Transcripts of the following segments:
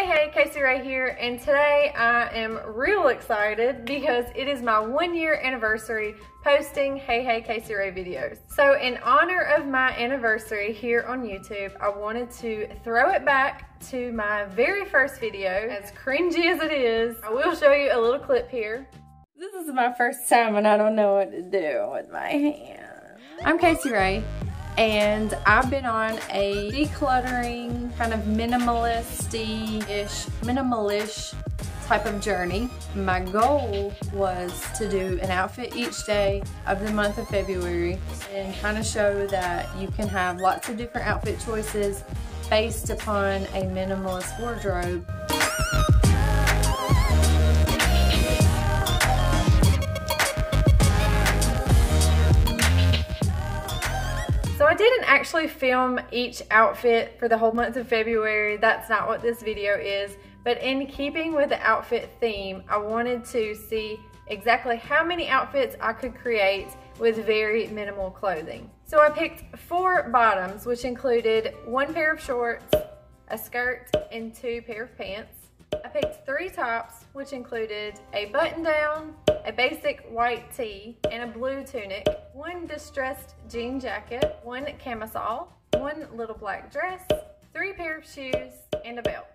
Hey, hey, Casey Rae here, and today I am real excited because it is my one year anniversary posting Hey, hey, Casey Rae videos. So in honor of my anniversary here on YouTube, I wanted to throw it back to my very first video, as cringy as it is. I will show you a little clip here. This is my first time and I don't know what to do with my hand. I'm Casey Rae, and I've been on a decluttering, kind of minimalist-ish, minimalish type of journey. My goal was to do an outfit each day of the month of February and kind of show that you can have lots of different outfit choices based upon a minimalist wardrobe. Didn't actually film each outfit for the whole month of February. That's not what this video is. But in keeping with the outfit theme, I wanted to see exactly how many outfits I could create with very minimal clothing. So I picked four bottoms, which included one pair of shorts, a skirt, and two pair of pants. I picked three tops, which included a button down, a basic white tee, and a blue tunic, one distressed jean jacket, one camisole, one little black dress, three pair of shoes, and a belt.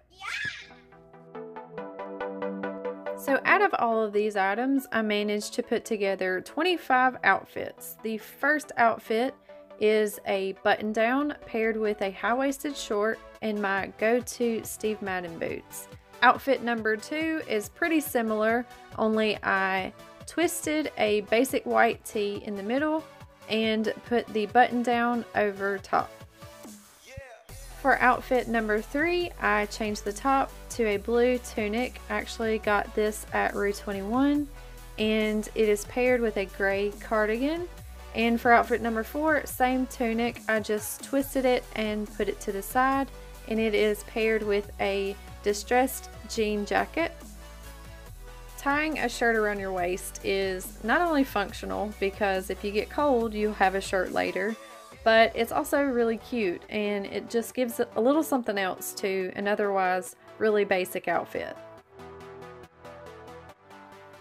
So out of all of these items, I managed to put together 25 outfits. The first outfit is a button down paired with a high-waisted short and my go-to Steve Madden boots. Outfit number two is pretty similar, only I twisted a basic white tee in the middle and put the button down over top. For outfit number three, I changed the top to a blue tunic. I actually got this at Rue 21 and it is paired with a gray cardigan. And for outfit number four, same tunic, I just twisted it and put it to the side and it is paired with a distressed jean jacket. Tying a shirt around your waist is not only functional because if you get cold, you'll have a shirt later, but it's also really cute and it just gives a little something else to an otherwise really basic outfit.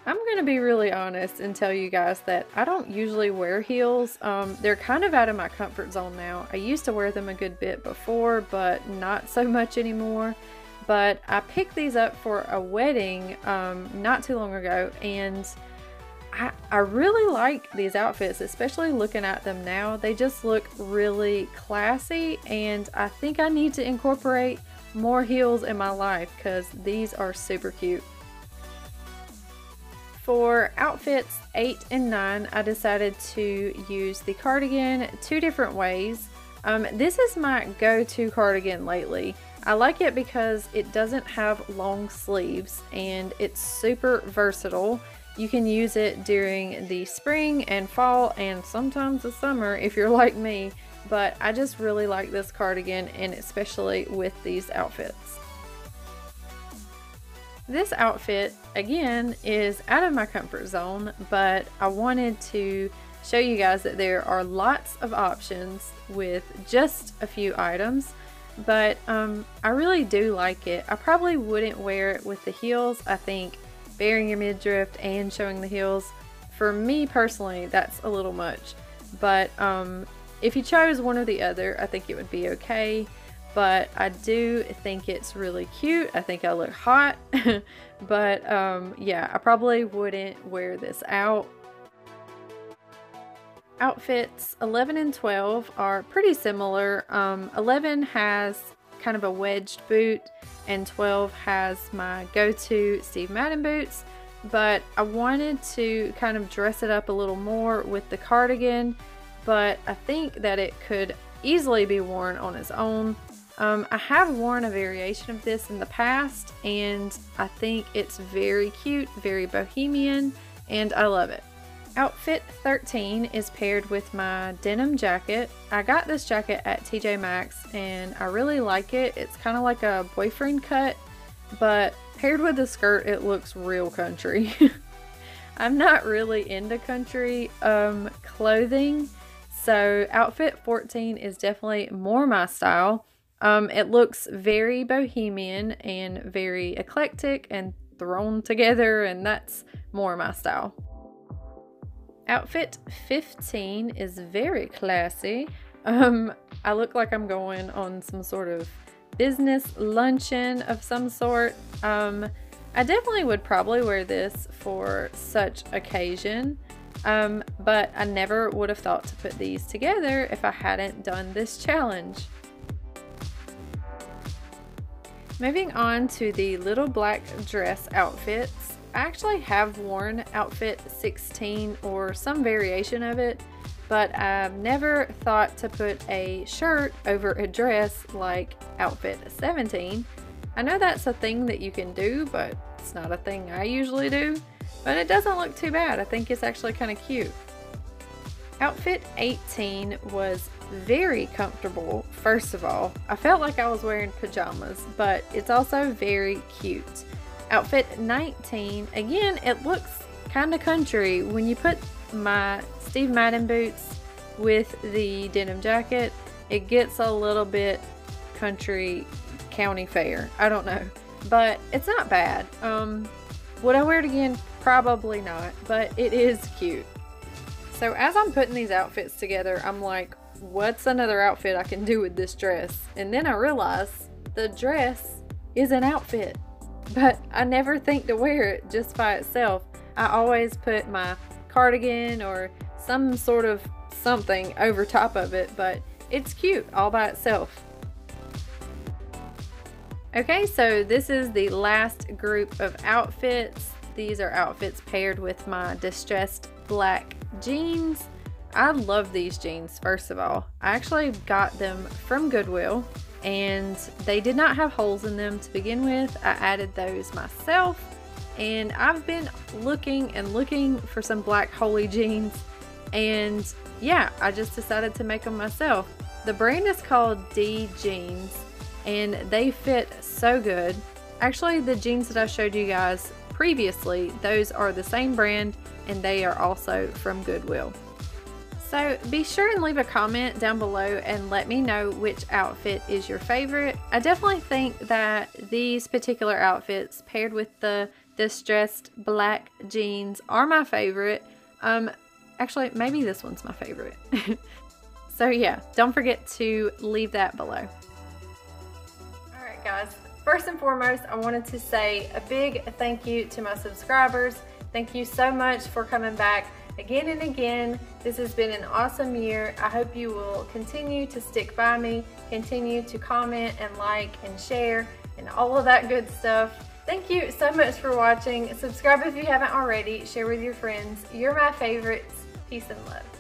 I'm going to be really honest and tell you guys that I don't usually wear heels. Um, they're kind of out of my comfort zone now. I used to wear them a good bit before, but not so much anymore. But I picked these up for a wedding um, not too long ago and I, I really like these outfits, especially looking at them now. They just look really classy and I think I need to incorporate more heels in my life because these are super cute. For outfits 8 and 9, I decided to use the cardigan two different ways. Um, this is my go-to cardigan lately. I like it because it doesn't have long sleeves and it's super versatile. You can use it during the spring and fall and sometimes the summer if you're like me, but I just really like this cardigan and especially with these outfits. This outfit, again, is out of my comfort zone, but I wanted to show you guys that there are lots of options with just a few items, but um, I really do like it. I probably wouldn't wear it with the heels. I think bearing your midriff and showing the heels, for me personally, that's a little much. But um, if you chose one or the other, I think it would be okay but I do think it's really cute. I think I look hot, but um, yeah, I probably wouldn't wear this out. Outfits 11 and 12 are pretty similar. Um, 11 has kind of a wedged boot and 12 has my go-to Steve Madden boots, but I wanted to kind of dress it up a little more with the cardigan, but I think that it could easily be worn on its own um, I have worn a variation of this in the past and I think it's very cute, very bohemian, and I love it. Outfit 13 is paired with my denim jacket. I got this jacket at TJ Maxx and I really like it. It's kind of like a boyfriend cut, but paired with the skirt, it looks real country. I'm not really into country um, clothing, so outfit 14 is definitely more my style. Um, it looks very bohemian and very eclectic and thrown together, and that's more my style. Outfit 15 is very classy. Um, I look like I'm going on some sort of business luncheon of some sort. Um, I definitely would probably wear this for such occasion. Um, but I never would have thought to put these together if I hadn't done this challenge. Moving on to the little black dress outfits. I actually have worn outfit 16 or some variation of it, but I've never thought to put a shirt over a dress like outfit 17. I know that's a thing that you can do, but it's not a thing I usually do. But it doesn't look too bad. I think it's actually kind of cute. Outfit 18 was very comfortable, first of all. I felt like I was wearing pajamas, but it's also very cute. Outfit 19, again, it looks kind of country. When you put my Steve Madden boots with the denim jacket, it gets a little bit country county fair. I don't know, but it's not bad. Um, would I wear it again? Probably not, but it is cute. So as I'm putting these outfits together, I'm like, what's another outfit I can do with this dress? And then I realize the dress is an outfit, but I never think to wear it just by itself. I always put my cardigan or some sort of something over top of it, but it's cute all by itself. Okay, so this is the last group of outfits. These are outfits paired with my distressed black jeans. I love these jeans, first of all. I actually got them from Goodwill and they did not have holes in them to begin with. I added those myself and I've been looking and looking for some black holy jeans and yeah, I just decided to make them myself. The brand is called D Jeans and they fit so good. Actually, the jeans that I showed you guys previously, those are the same brand and they are also from Goodwill. So be sure and leave a comment down below and let me know which outfit is your favorite. I definitely think that these particular outfits paired with the distressed black jeans are my favorite. Um, actually, maybe this one's my favorite. so yeah, don't forget to leave that below. Alright guys, first and foremost, I wanted to say a big thank you to my subscribers. Thank you so much for coming back again and again. This has been an awesome year. I hope you will continue to stick by me, continue to comment and like and share and all of that good stuff. Thank you so much for watching. Subscribe if you haven't already. Share with your friends. You're my favorites. Peace and love.